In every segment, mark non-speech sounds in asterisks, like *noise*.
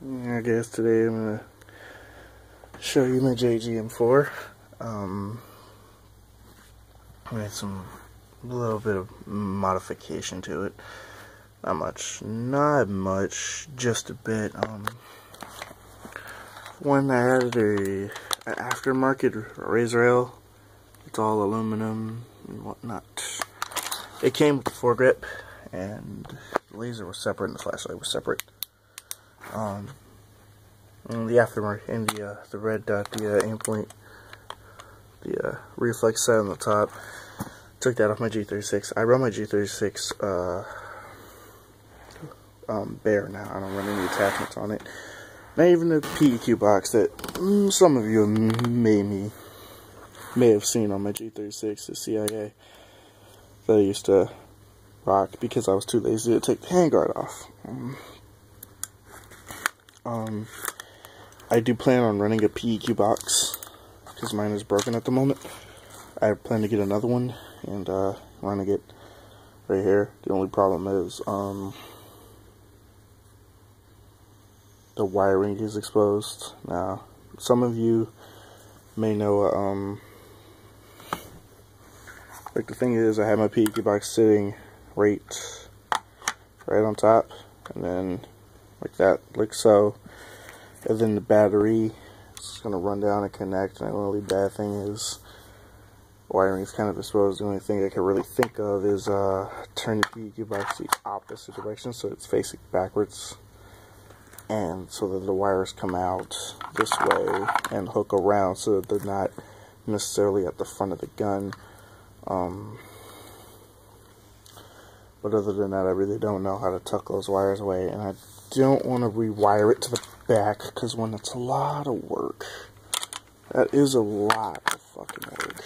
I guess today I'm gonna show you my JGM4. Um, I made some little bit of modification to it. Not much, not much, just a bit. Um, when I added a an aftermarket razor rail, it's all aluminum and whatnot. It came with the foregrip, and the laser was separate, and the flashlight was separate. Um, the aftermarket and the uh, the red dot, the uh, Aimpoint, the uh, reflex set on the top. Took that off my G36. I run my G36 uh, um, bare now. I don't run any attachments on it. Not even the PEQ box that mm, some of you may may have seen on my G36, the CIA that I used to rock because I was too lazy to take the handguard off. Um, um, I do plan on running a PEQ box because mine is broken at the moment. I plan to get another one and uh, running it right here. The only problem is um, the wiring is exposed. Now, some of you may know, um, like the thing is, I have my PEQ box sitting right, right on top, and then like that, like so. And then the battery is going to run down and connect, and the only bad thing is wiring is kind of exposed. The only thing I can really think of is uh, turn the PEQ box the opposite direction so it's facing backwards. And so that the wires come out this way and hook around so that they're not necessarily at the front of the gun. Um, but other than that, I really don't know how to tuck those wires away. And I don't want to rewire it to the back because when it's a lot of work, that is a lot of fucking work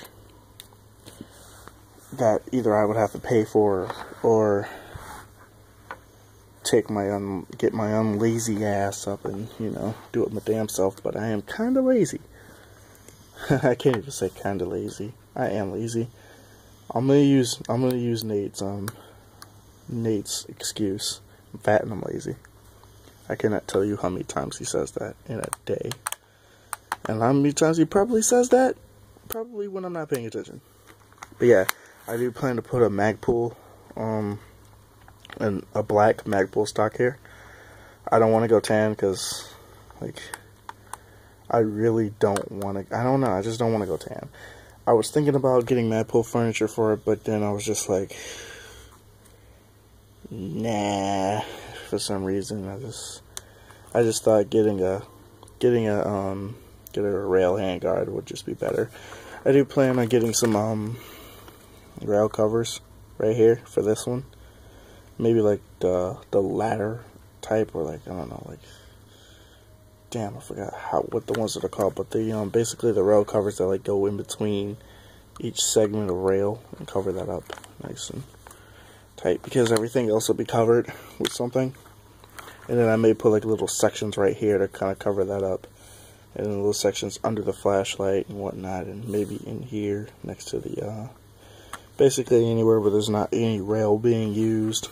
that either I would have to pay for or take my un get my unlazy ass up and you know do it my damn self. But I am kind of lazy. *laughs* I can't even say kind of lazy. I am lazy. I'm gonna use I'm gonna use Nate's um Nate's excuse. I'm fat and I'm lazy. I cannot tell you how many times he says that in a day. And how many times he probably says that? Probably when I'm not paying attention. But yeah, I do plan to put a Magpul, um, and a black Magpul stock here. I don't want to go tan because, like, I really don't want to. I don't know. I just don't want to go tan. I was thinking about getting Magpul furniture for it, but then I was just like, nah. For some reason, I just, I just thought getting a, getting a, um, get a rail handguard would just be better. I do plan on getting some, um, rail covers right here for this one. Maybe like the the ladder type or like I don't know like damn I forgot how what the ones that are called but the um basically the rail covers that like go in between each segment of rail and cover that up nice and because everything else will be covered with something and then I may put like little sections right here to kind of cover that up and then little sections under the flashlight and whatnot and maybe in here next to the uh, basically anywhere where there's not any rail being used.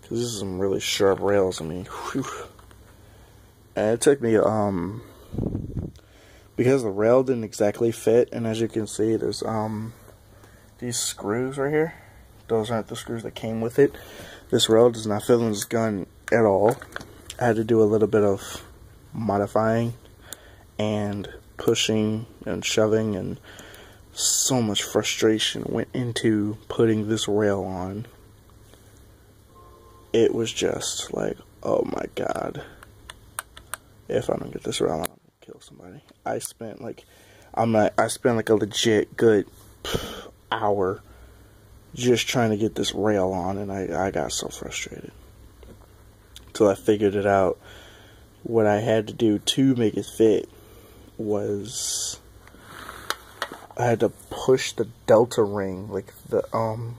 Because this is some really sharp rails, I mean, whew. And it took me, um, because the rail didn't exactly fit, and as you can see, there's, um, these screws right here. Those aren't the screws that came with it. This rail does not fit in this gun at all. I had to do a little bit of modifying and pushing and shoving and so much frustration went into putting this rail on. It was just like, oh my god. If I don't get this rail I'm gonna kill somebody. I spent like, I'm not, I spent like a legit good hour just trying to get this rail on, and I, I got so frustrated. Until I figured it out. What I had to do to make it fit was I had to push the delta ring, like the, um,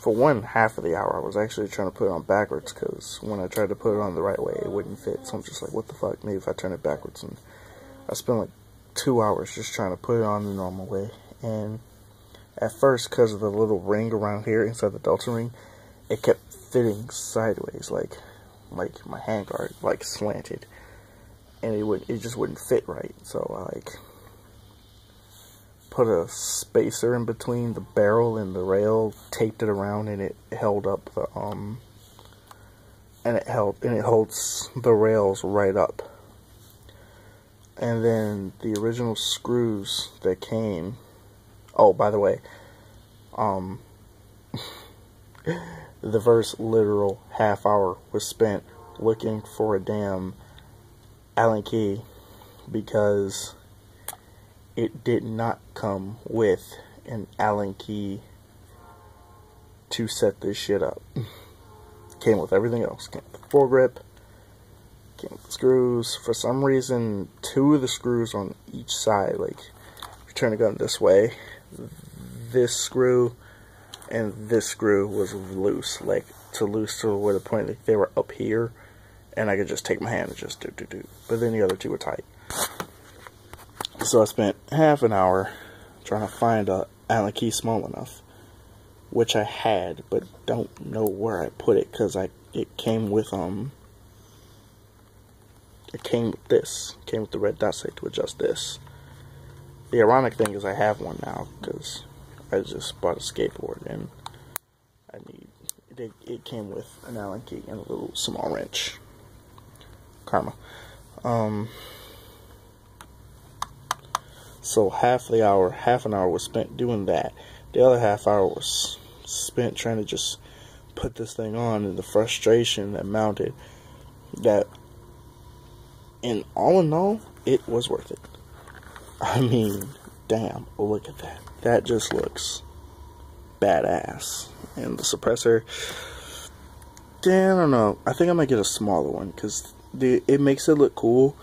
for one half of the hour, I was actually trying to put it on backwards because when I tried to put it on the right way, it wouldn't fit. So I'm just like, what the fuck? Maybe if I turn it backwards. And I spent like two hours just trying to put it on the normal way. And at first, because of the little ring around here inside the delta ring, it kept fitting sideways. Like like my handguard like slanted, and it would it just wouldn't fit right. So I like put a spacer in between the barrel and the rail, taped it around, and it held up the um and it held and it holds the rails right up. And then the original screws that came. Oh, by the way, um, *laughs* the first literal half hour was spent looking for a damn Allen key because it did not come with an Allen key to set this shit up. *laughs* Came with everything else. Came with the foregrip, came with the screws. For some reason, two of the screws on each side, like, turn the gun this way, this screw and this screw was loose, like, to loose to where the point, like, they were up here, and I could just take my hand and just do, do, do. But then the other two were tight. So I spent half an hour trying to find a Allen key small enough, which I had, but don't know where I put it because I it came with um it came with this, it came with the red dot sight to adjust this. The ironic thing is I have one now because I just bought a skateboard and I need it, it came with an Allen key and a little small wrench. Karma. Um, so half the hour, half an hour was spent doing that. The other half hour was spent trying to just put this thing on and the frustration that mounted that and all in all, it was worth it. I mean, damn, look at that. That just looks badass. And the suppressor, damn, I don't know. I think I might get a smaller one because it makes it look cool.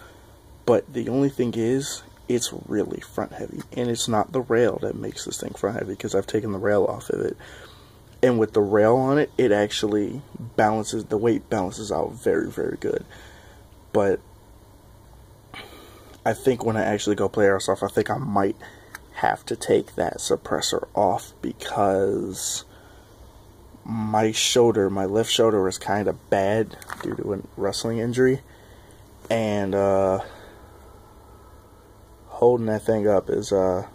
But the only thing is, it's really front heavy. And it's not the rail that makes this thing front heavy because I've taken the rail off of it. And with the rail on it, it actually balances, the weight balances out very, very good. But I think when I actually go play airsoft, I think I might have to take that suppressor off because my shoulder, my left shoulder is kind of bad due to a wrestling injury. And, uh, holding that thing up is uh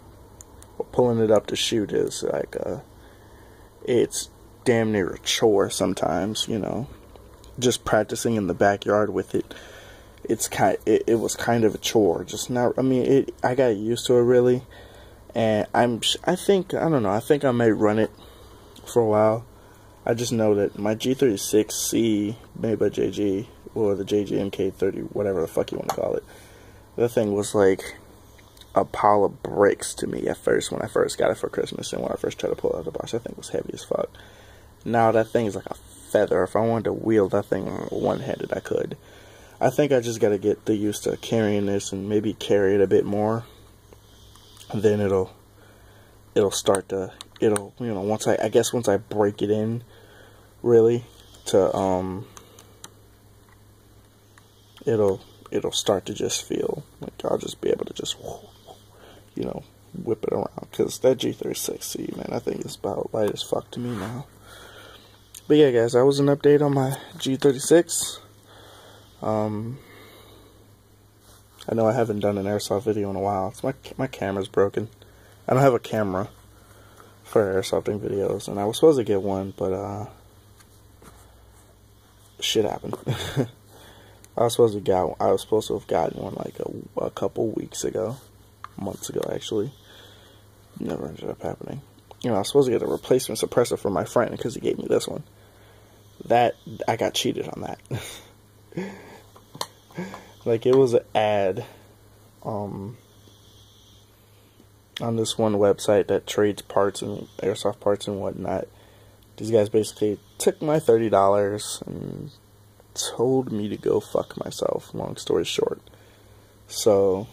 pulling it up to shoot is like uh it's damn near a chore sometimes you know just practicing in the backyard with it it's kind it, it was kind of a chore just not i mean it i got used to it really and i'm i think i don't know i think i may run it for a while i just know that my g36c made by jg or the jgmk30 whatever the fuck you want to call it the thing was like a pile of bricks to me at first when I first got it for Christmas and when I first tried to pull it out of the box. That thing was heavy as fuck. Now that thing is like a feather. If I wanted to wield that thing one-handed, I could. I think I just got to get the used to carrying this and maybe carry it a bit more. Then it'll it'll start to it'll you know once I I guess once I break it in really to um it'll it'll start to just feel like I'll just be able to just you know, whip it around. Because that G36C, man, I think it's about light as fuck to me now. But yeah, guys, that was an update on my G36. Um, I know I haven't done an airsoft video in a while. It's my my camera's broken. I don't have a camera for airsofting videos, and I was supposed to get one, but uh, shit happened. *laughs* I was supposed to got I was supposed to have gotten one like a, a couple weeks ago months ago, actually. Never ended up happening. You know, I was supposed to get a replacement suppressor for my friend because he gave me this one. That, I got cheated on that. *laughs* *laughs* like, it was an ad, um, on this one website that trades parts and airsoft parts and whatnot. These guys basically took my $30 and told me to go fuck myself, long story short. So,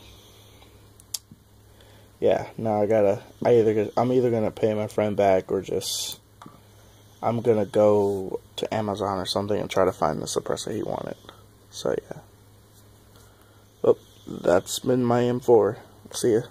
yeah, now I gotta. I either I'm either gonna pay my friend back or just I'm gonna go to Amazon or something and try to find the suppressor he wanted. So yeah. That's been my M4. See ya.